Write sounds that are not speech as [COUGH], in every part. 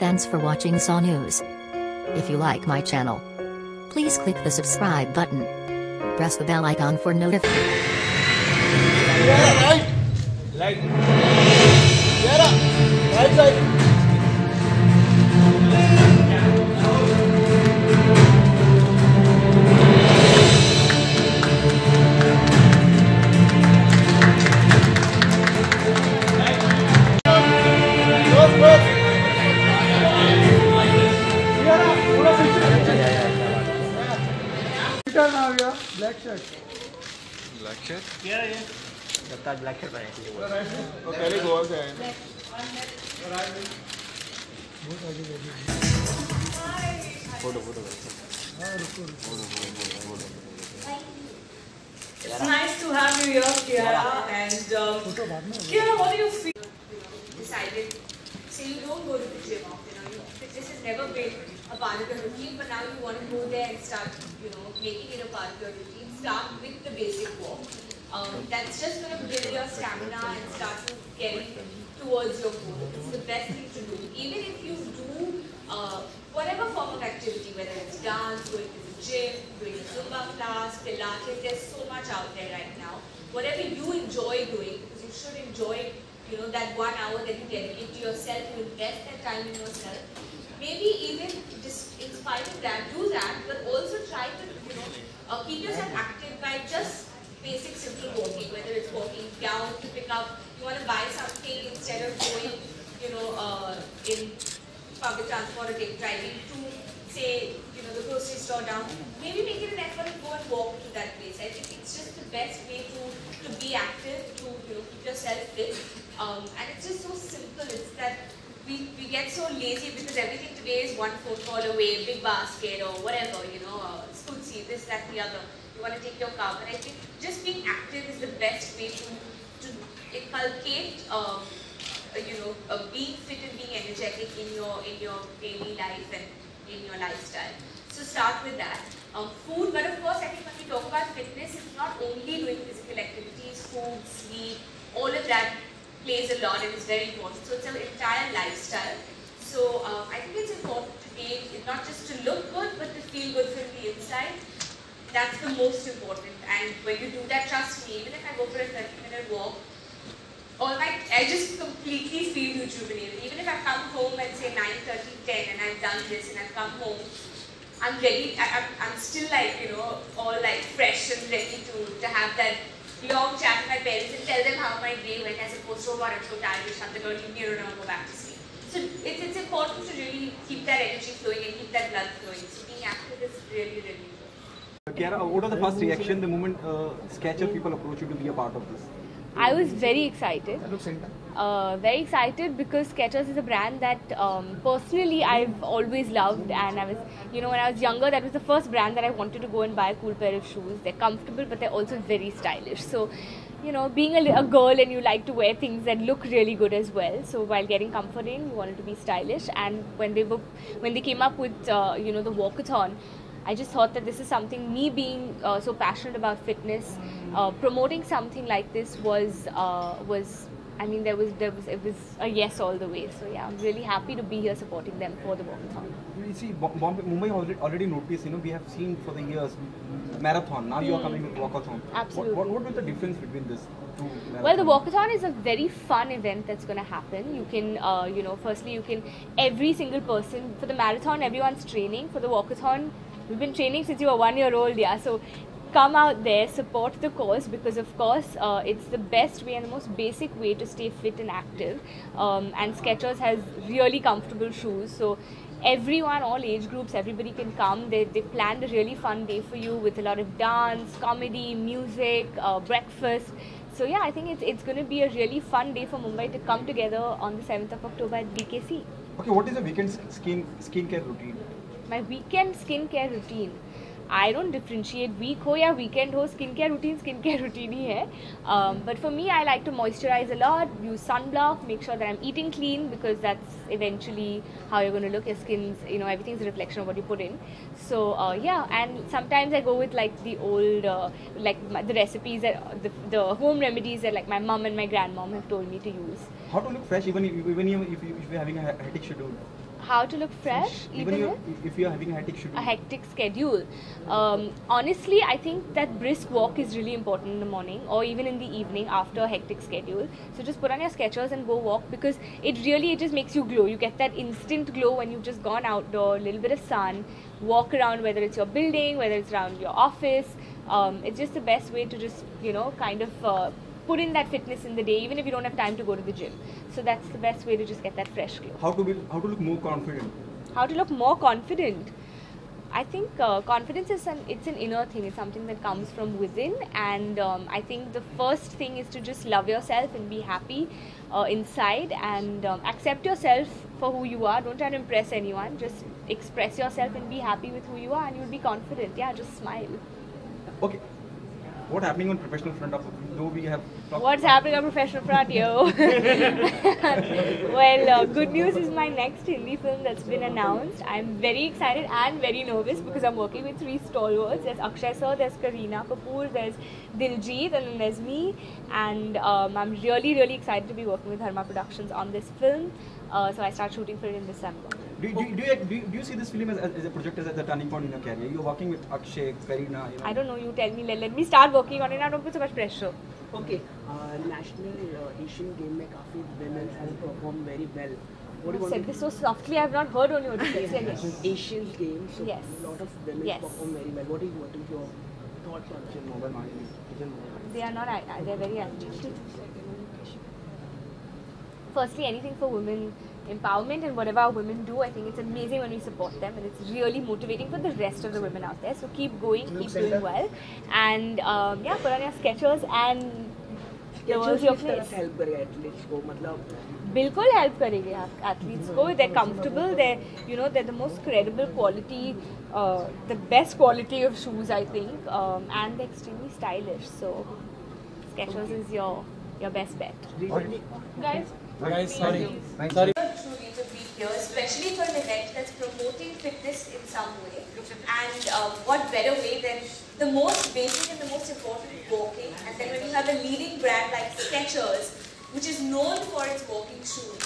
Thanks for watching Saw News. If you like my channel, please click the subscribe button. Press the bell icon for notifications. Right. Get up. Right side. Black shirt. Black shirt? Okay, let go again. It's nice to have you here, Kiara. And um, Kiara, what do you feel? Decided, say you don't go to the gym often, or you, fitness has never been a part of your routine, but now you want to go there and start, you know, making it a part of your routine. Start with the basic walk. Um, that's just going to build your stamina and start to get towards your goal. It's the best thing to do. Even if you do uh, whatever form of activity, whether it's dance, going to the gym, doing a Zumba class, Pilates, there's so much out there right now. Whatever you enjoy doing, because you should enjoy, you know, that one hour that you dedicate to yourself, you invest that time in yourself. Maybe even just in spite of do that, but also try to, you know, uh, keep yourself active by just basic simple walking, whether it's walking down to pick up, you want to buy something instead of going, you know, uh, in public transport or take driving to say, you know, the grocery store down, maybe make it an effort to go and walk to that place. I think it's just the best way to, to be active, to you know, keep yourself fit. Um, and it's just so simple. It's that we, we get so lazy because everything today is one phone call away, big basket or whatever, you know, uh, this, that, the other. You want to take your car. But I think just being active is the best way to, to inculcate um, you know, uh, being fit and being energetic in your in your daily life and in your lifestyle. So start with that. Um, food, but of course, I think when we talk about fitness, it's not only doing physical activities, food, sleep, all of that plays a lot and is very important. So it's an entire lifestyle. So um, I think it's important to be not just to look good, but to feel good from the inside. That's the most important. And when you do that, trust me, even if I go for a 30 minute walk, all my, I just completely feel rejuvenated. Even if I come home and say 9, 30, 10 and I've done this and I've come home, I'm ready, I, I'm, I'm still like, you know, all like fresh and ready to, to have that long chat with my parents and tell them how my day went as opposed to, oh I'm so tired, just shut the door, leave me go back to sleep. So it's, it's important to really keep that energy flowing and keep that blood flowing. So being active is really, really important. Kiara, what was the first reaction the moment uh, Sketcher people approached you to be a part of this? I was very excited. Uh, very excited because Skechers is a brand that um, personally I've always loved, and I was, you know, when I was younger, that was the first brand that I wanted to go and buy a cool pair of shoes. They're comfortable, but they're also very stylish. So, you know, being a, a girl and you like to wear things that look really good as well. So while getting comfort in, you wanted to be stylish. And when they were, when they came up with, uh, you know, the walkathon. I just thought that this is something, me being uh, so passionate about fitness, uh, promoting something like this was uh, was. I mean, there was there was it was a yes all the way. So yeah, I'm really happy to be here supporting them for the walkathon. You see, Bombay, Mumbai already, already noticed, you know, we have seen for the years marathon. Now you are coming with walkathon. Absolutely. What, what, what was the difference between this marathon? Well, the walkathon is a very fun event that's going to happen. You can, uh, you know, firstly, you can, every single person, for the marathon, everyone's training. For the walkathon, we've been training since you were one year old, yeah. So come out there, support the cause because, of course, uh, it's the best way and the most basic way to stay fit and active. Um, and Skechers has really comfortable shoes. So everyone, all age groups, everybody can come. They, they planned a really fun day for you with a lot of dance, comedy, music, uh, breakfast. So yeah, I think it's, it's going to be a really fun day for Mumbai to come together on the 7th of October at BKC. Okay, what is the weekend skin skincare routine? My weekend skincare routine. I don't differentiate week हो या weekend हो skincare routine skincare routine [LAUGHS] ही है um, but for me I like to moisturize a lot use sunblock make sure that I'm eating clean because that's eventually how you're going to look your skin's you know everything's a reflection of what you put in so uh, yeah and sometimes I go with like the old uh, like my, the recipes that the, the home remedies that like my mom and my grandmom have told me to use How to look fresh even if, even if, if, you, if you're having a hectic schedule? How to look fresh, Even even, if you are having a hectic schedule. a hectic schedule. Um, honestly, I think that brisk walk is really important in the morning or even in the evening after a hectic schedule. So just put on your Skechers and go walk because it really it just makes you glow. You get that instant glow when you've just gone outdoor, a little bit of sun, walk around whether it's your building, whether it's around your office. Um, it's just the best way to just you know kind of. Uh, Put in that fitness in the day, even if you don't have time to go to the gym. So that's the best way to just get that fresh glow. How to be, how to look more confident. how to look more confident? I think uh, confidence is an it's an inner thing. It's something that comes from within. And um, i think the first thing is to just love yourself and be happy uh, inside. And um, accept yourself for who you are. Don't try to impress anyone. Just express yourself and be happy with who you are and you'll be confident. Yeah just smile. Okay. What happening on professional front of we have talked What's happening on professional front, yo? [LAUGHS] well, uh, good news is my next Hindi film that's been announced. I'm very excited and very nervous because I'm working with three stalwarts. There's Akshay sir, there's Kareena Kapoor, there's Diljit, and then there's me. And um, I'm really, really excited to be working with Dharma Productions on this film. Uh, so I start shooting for it in December. Do you, do, you, do, you, do, you, do you see this film as, as a project as a turning point in your career? You're working with Akshay, Kareena. You know. I don't know. You tell me. Let, me start working on it. I don't put so much pressure. Okay. Uh, national uh, Asian game में काफी women have performed very well. What you said this so softly. I have not heard on your [LAUGHS] yes. Asian game. So yes. A lot of women yes. perform very well. what is your thoughts on Asian mobile They are not. They are very ambitious. Firstly, anything for women empowerment and whatever women do. I think it's amazing when we support them, and it's really motivating for the rest of the women out there. So keep going, keep doing well, and um, yeah, put on your Skechers and बिल्कुल help करेंगे athletes को they're comfortable they're no they're the most credible quality the best quality of shoes I think and extremely stylish so Skechers is your your best bet guys guys sorry sorry here, especially for an event that's promoting fitness in some way. And um, what better way than the most basic and the most important walking. And then when you have a leading brand like Skechers, which is known for its walking shoes,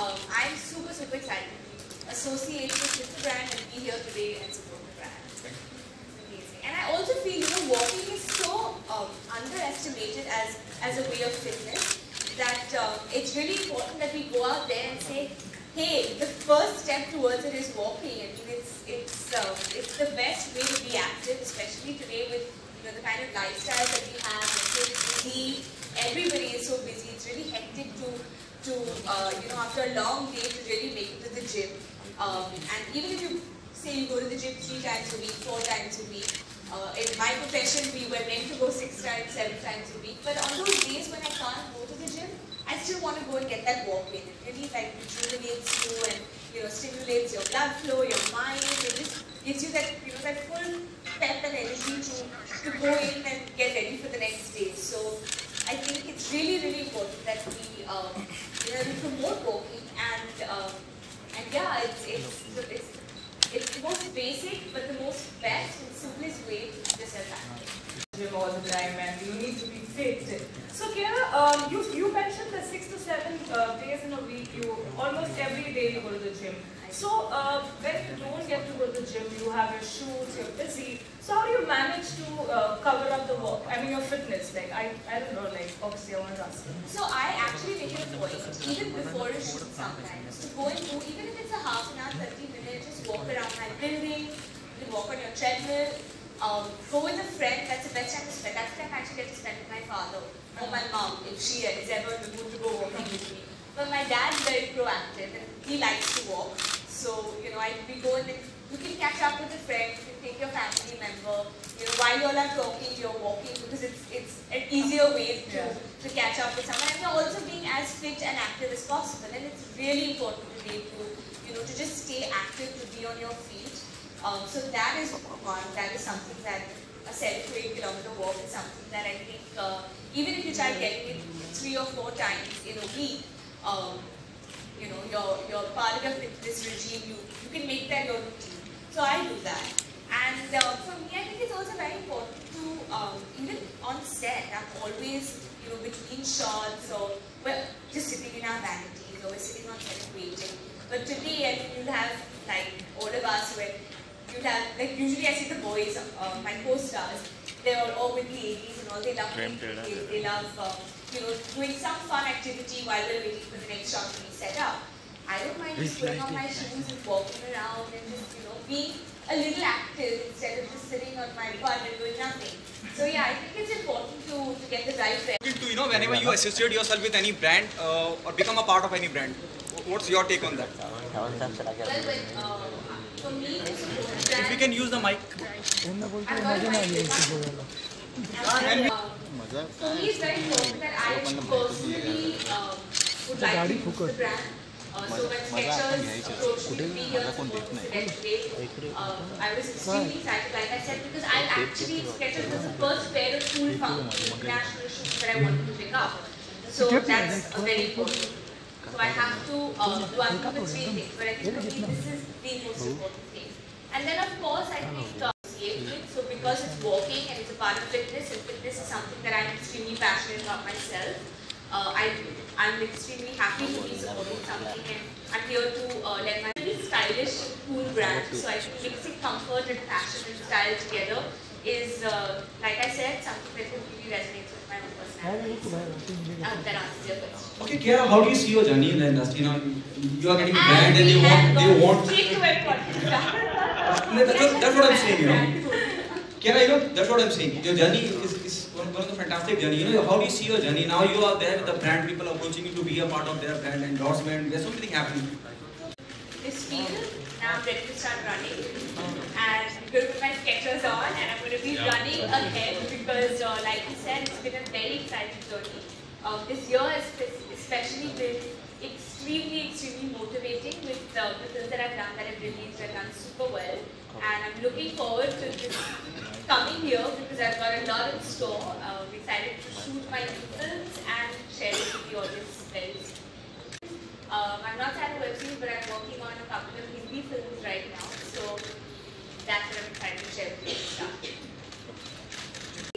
um, I'm super, super excited to be associated with the brand and be here today and support the brand. Amazing. And I also feel, you know, walking is so um, underestimated as, as a way of fitness that um, it's really important that we go out there and say, hey, the first step towards it is walking. I mean, it's, it's, uh, it's the best way to be active, especially today with you know, the kind of lifestyle that we have. We're busy. Everybody is so busy. It's really hectic to, to uh, you know, after a long day to really make it to the gym. Um, and even if you say you go to the gym three times a week, four times a week, uh, in my profession, we were meant to go six times, seven times a week. But on those days when I can't go to the gym, I and get that walk in. It really like rejuvenates you and you know stimulates your blood flow, your mind. It just gives you that you know that full pep and energy to to go in and get ready for the next day. So I think it's really really important that we um, you know we promote walking and um, and yeah, it's it's it's it's the most basic but the most best and simplest way to yourself active. gym all the time and you need to be fit. So Kiara, um, you, you mentioned that six seven uh, days in a week, you almost every day you go to the gym. So uh, when you don't get to go to the gym, you have your shoots, you're busy. So how do you manage to uh, cover up the work? I mean your fitness. Like I, I don't know. Like obviously I want to ask you. So I actually make it a point, even before a shoot sometimes, to go and do, even if it's a half an hour, 30 minutes, just walk around my building, you walk on your treadmill, um, go with a friend, that's the best time to spend. That's the time I actually get to spend with my father or my mom, if she is ever in the mood to go walking with me. But my dad's very proactive and he likes to walk. So, you know, I, we go and you can catch up with a friend, you can take your family member, you know, while you all are talking, you're walking because it's, it's an easier way to, Yeah. to catch up with someone. And you're also being as fit and active as possible. And it's really important today to, you know, to just stay active, to be on your feet. Um, so that is one, that is something that a seven to eight kilometer walk is something that I think, uh, even if you try getting it three or four times in a week, um, you know, you're, you're part of your fitness regime, you, you can make that your routine. So I do that. And uh, for me, I think it's also very important to, um, even on set, I'm always, you know, between shots or we're just sitting in our vanities or we're sitting on set waiting. But today, to the end, you'll have like all of us when you'll have like usually I see the boys, uh, my co-stars, they're all, all with the 80s and all. They love playing cricket. They love um, you know doing some fun activity while they're waiting for the next shot to be set up. I don't mind just putting on my shoes and walking around and just you know being a little active instead of just sitting on my butt and doing nothing. So yeah, I think it's important to, to get the right To you know, whenever you associate yourself with any brand uh, or become a part of any brand, what's your take on that? Well, when, uh, If you can use the mic. Uh, For me, it's very important that I personally um, would like to use the brand. Uh, so when Skechers approached me three years ago to select Wave, uh, I was extremely excited, like I said, because I actually, Skechers was the first pair of cool funky international shoes that I wanted to pick up. So that's uh, very important. So I have to uh, do three things, but I think this is the most important thing. And then of course I think with, so because it's walking and it's a part of fitness, and fitness is something that I'm extremely passionate about myself, uh, I, I'm extremely happy to be supporting something and I'm here to uh, let my really stylish, cool brand. So I think mixing comfort and fashion and style together is, uh, like I said, something that completely resonates with my own personality. I hope that answers your question. Okay, Kiara, how do you see your journey in the industry? You know, you are getting a brand and we they want, have they want. straight to where what is done. That's, that's what I'm saying, you know. Kiara, you know, that's what I'm saying. Your journey is, is one, one of the fantastic journey. You know, how do you see your journey? Now you are there with the brand, people approaching you to be a part of their brand endorsement. There's so many things happening. This season, now I'm ready to start running. And I'm going to put my Skechers on and I'm going to be running ahead because, uh, like you said, it's been a very exciting journey. Um, this year has especially been extremely, extremely motivating with uh, the films that I've done, that I've released, I've done super well. And I'm looking forward to this coming year because I've got a lot in store. Uh, I'm excited to shoot my new films and share it with the audience very soon. Um, I'm not at a web series, but I'm working on a couple of Hindi films right now. So that's what I'm trying to share with you stuff.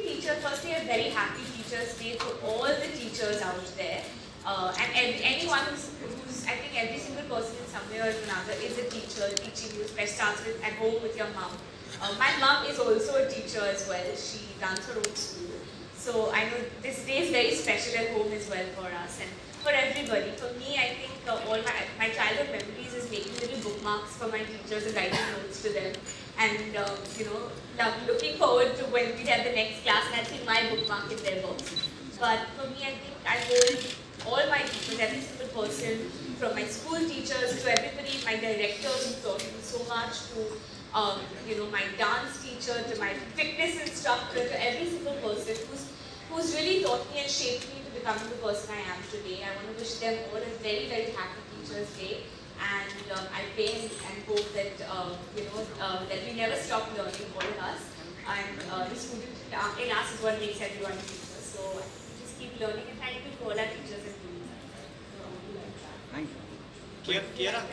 Teachers, firstly, a very happy Teachers Day for all the teachers out there. Uh, and ev- anyone who's, who's, I think every single person in some way or another is a teacher teaching you, especially starts with at home with your mom. Uh, my mom is also a teacher as well. She runs her own school. So I know this day is very special at home as well for us and for everybody. For me, I think uh, all my, my childhood memories is making little bookmarks for my teachers and writing notes to them. And, uh, you know, love, looking forward to when we have the next class and I think my bookmark in their box. But for me, I think I hold all my teachers, every single person, from my school teachers to everybody, my directors who taught me so much, to um, you know my dance teacher, to my fitness instructor, to every single person who's who's really taught me and shaped me become the person I am today. I want to wish them all a very very happy Teachers Day, and um, I pray and, hope that uh, you know uh, that we never stop learning, all of us. And uh, the student in us is what makes everyone teachers. So just keep learning and thank you to all our teachers and students. Thank you. Kiara,